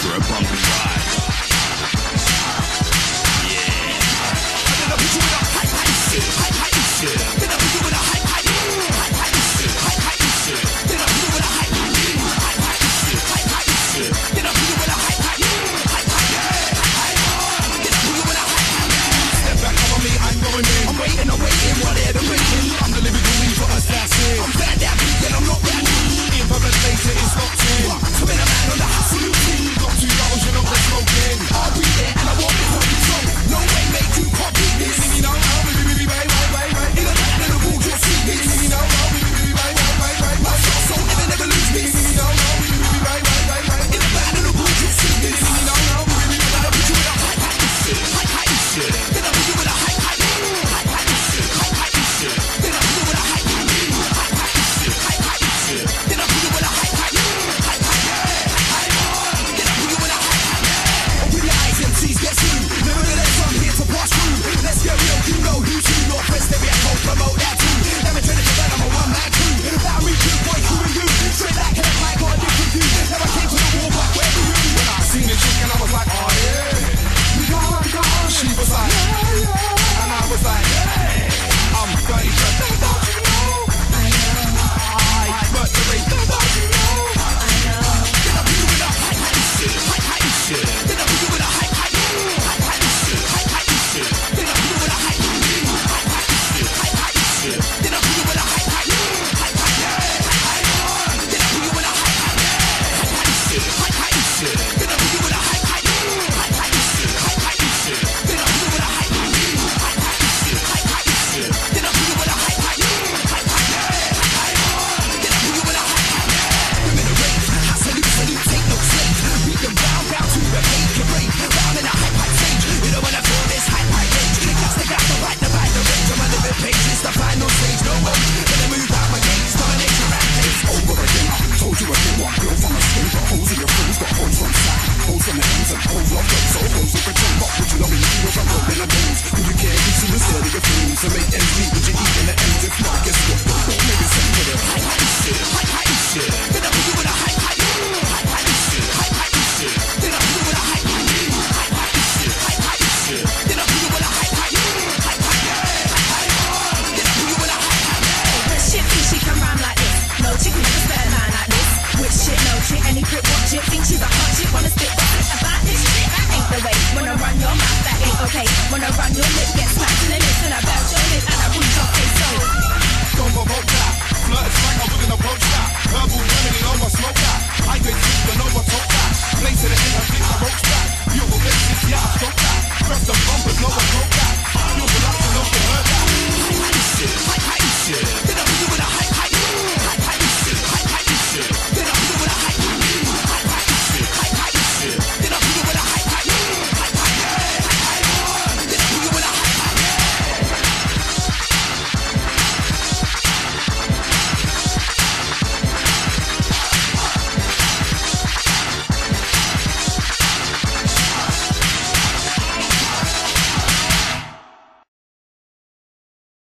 for a bump shot. old from the hands and old love that soul goes up and turn up. Would you love me? You're from the I dance. When you can't, you see the study of things to make ends meet. Would you eat?